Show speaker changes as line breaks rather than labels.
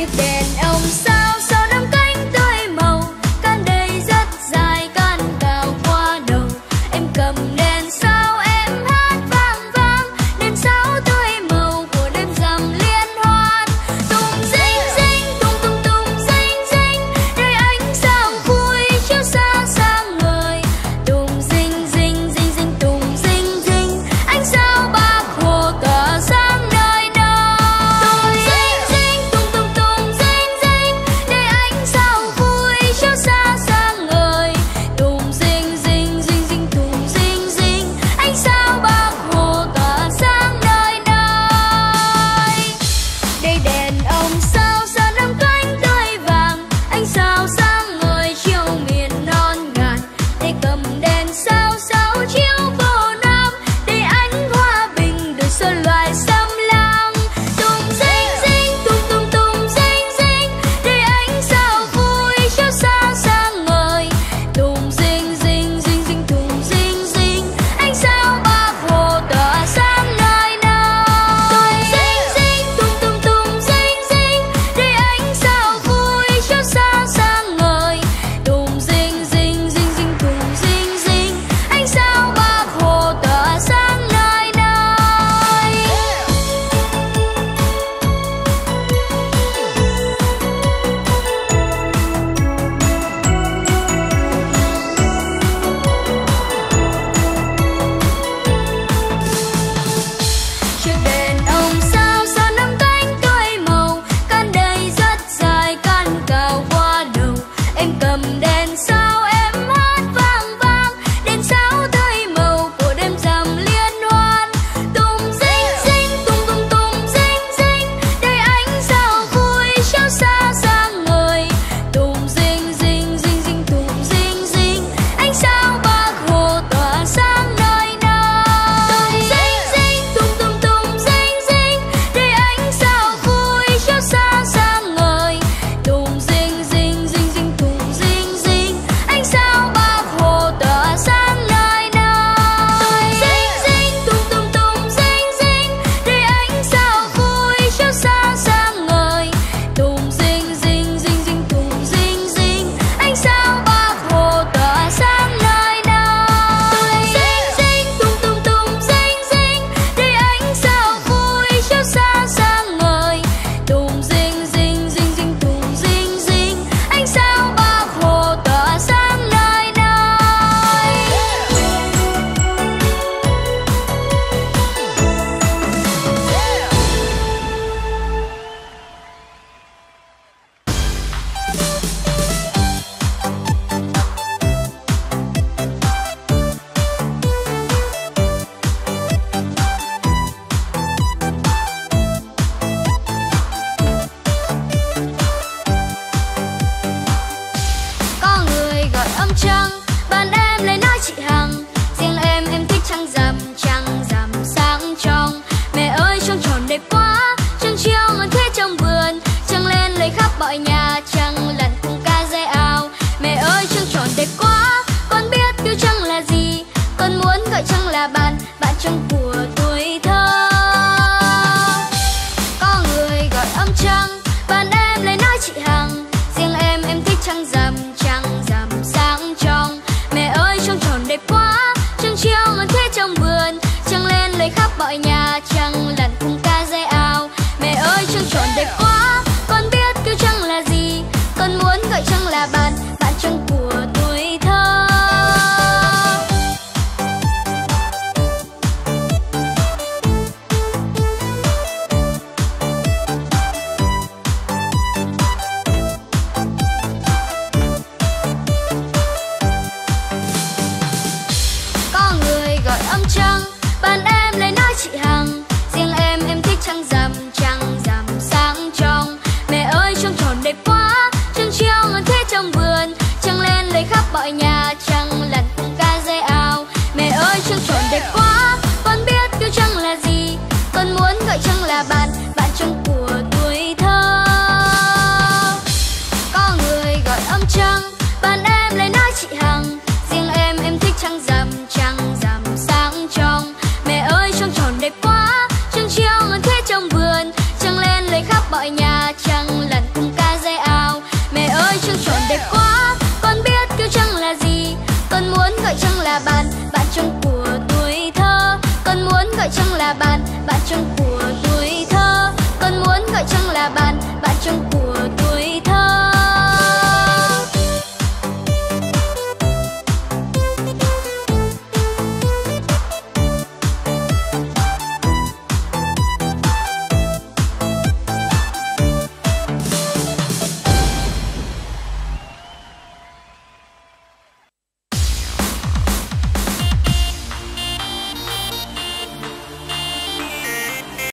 chứ đèn ông sao But 把江湖。